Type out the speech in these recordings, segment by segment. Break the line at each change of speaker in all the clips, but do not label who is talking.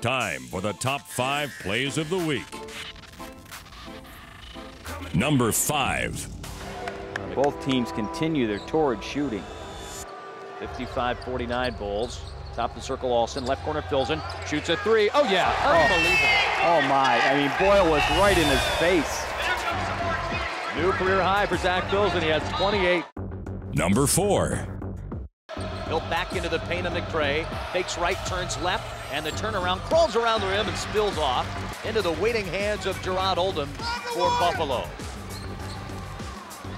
Time for the top five plays of the week. Number five.
Both teams continue their torrid shooting. 55-49 Bulls. Top of the circle, Alston. Left corner, fills in. Shoots a three. Oh, yeah. Unbelievable.
Oh, my. I mean, Boyle was right in his face.
New career high for Zach Filzen. He has 28.
Number four.
He'll back into the paint of McCrea. Fakes right, turns left, and the turnaround crawls around the rim and spills off into the waiting hands of Jarod Oldham for Buffalo.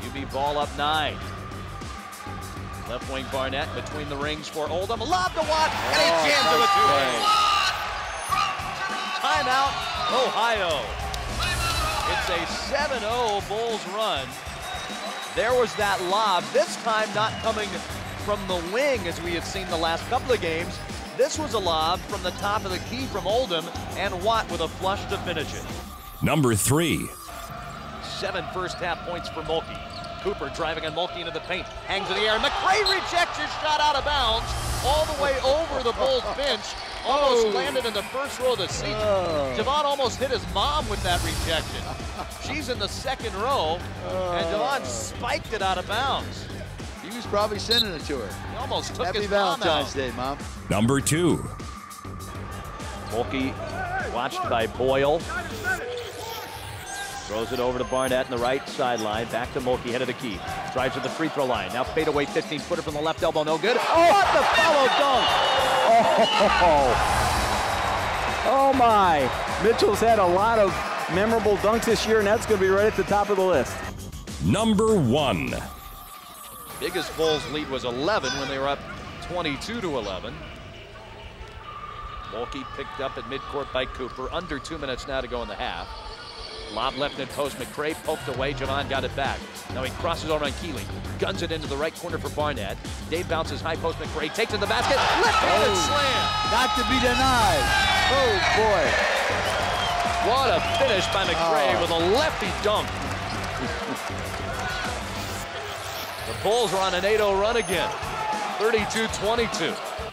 UB ball up nine. Left wing Barnett between the rings for Oldham. Lob to Watt, and he
Oh,
jams it with two hands. Timeout, Ohio. It's a 7-0 Bulls run. There was that lob, this time not coming from the wing as we have seen the last couple of games. This was a lob from the top of the key from Oldham, and Watt with a flush to finish it.
Number three.
Seven first half points for Mulkey. Cooper driving on Mulkey into the paint, hangs in the air. McCrea rejects his shot out of bounds, all the way over the Bulls bench. Almost
Oh.
landed in the first row of the seat.
Oh.
Javon almost hit his mom with that rejection. She's in the second row, and oh. Javon spiked it out of bounds.
He probably sending it to her.
He almost took
Happy
his mom
Valentine's
out.
Day, Mom.
Number two.
Mulkey watched by Boyle. Throws it over to Barnett in the right sideline. Back to Mulkey, head of the key. Drives to the free throw line. Now fade away 15 footer from the left elbow. No good. Oh, what the follow dunk.
Oh, oh my. Mitchell's had a lot of memorable dunks this year, and that's going to be right at the top of the list.
Number one.
Biggest Bulls lead was 11 when they were up 22 to 11. Mulkey picked up at midcourt by Cooper. Under two minutes now to go in the half. Lob left in post. McCrea poked away. Javon got it back. Now he crosses over on Keeling. Guns it into the right corner for Barnett. Dave bounces high post. McCrea takes it to the basket. Left-handed oh. slam.
Not to be denied.
Oh, boy.
What a finish by McCrea
Oh.
with a lefty dunk. the Bulls are on an 8-0 run again. 32-22.